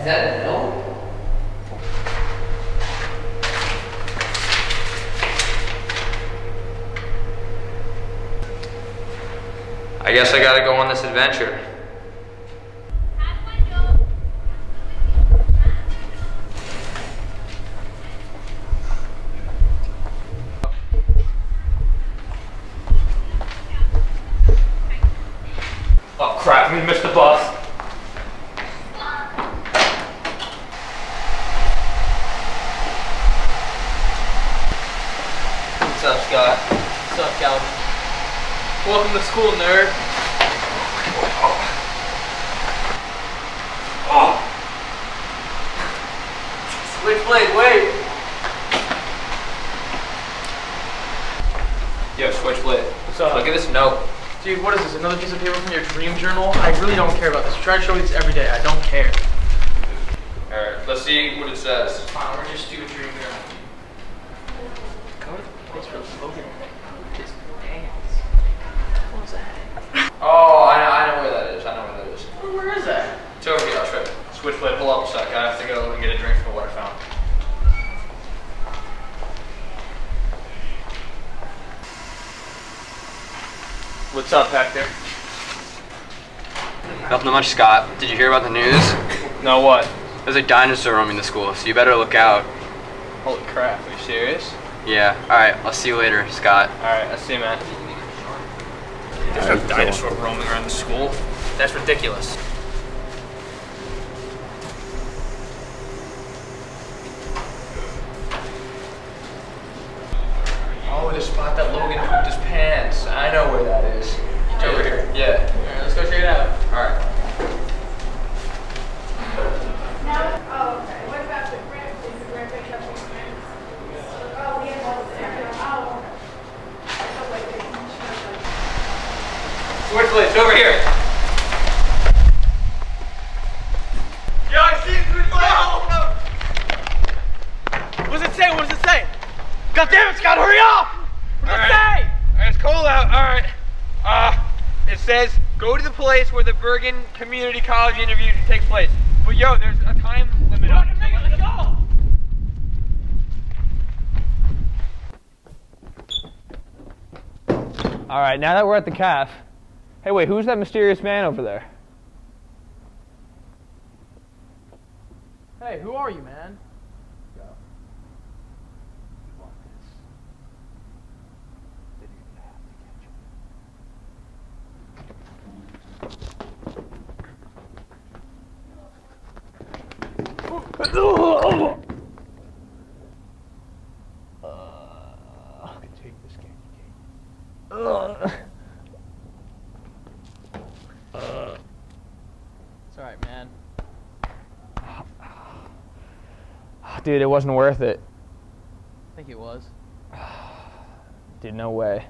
Is that a no? I guess I gotta go on this adventure. What's up, Scott? What's up, Calvin? Welcome to school, nerd. Oh! Switchblade, wait! Yo, Switchblade. What's up? Look at this note. Dude, what is this? Another piece of paper from your dream journal? I really don't care about this. You try to show me this every day. I don't care. Alright, let's see what it says. Fine, we're just stupid dream journal. Go to the place where Logan his pants. What was that? Oh, I know, I know where that is. I know where that is. Where is that? It's over here, I'll show you. Switchblade, pull up a sec. I have to go and get a drink from what I found. What's up, Hector? Nothing much, Scott. Did you hear about the news? No, what? There's a dinosaur roaming the school, so you better look out. Holy crap, are you serious? Yeah, alright, I'll see you later, Scott. Alright, I'll see, you, man. There's a dinosaur roaming around the school. That's ridiculous. Oh, the spot that Logan pooped his pants. I know where that is. It's over here. Yeah. Alright, let's go check it out. Alright. No? Oh, okay. What about the grant? Did the grant pick up the grants? Oh, we had one there. Oh, okay. Oh, wait, wait. Switchblade, it's over here. Yo, I see it, Switchblade! What does it say? What does it say? God damn it, Scott, hurry up! What does it say? It's cold out. All right. Uh, it says go to the place where the Bergen Community College interview takes place. But yo, there's a time limit. on it. Let's go! All right, now that we're at the calf, hey, wait, who's that mysterious man over there? Hey, who are you, man? It's alright, man. Dude, it wasn't worth it. I think it was. Dude, no way.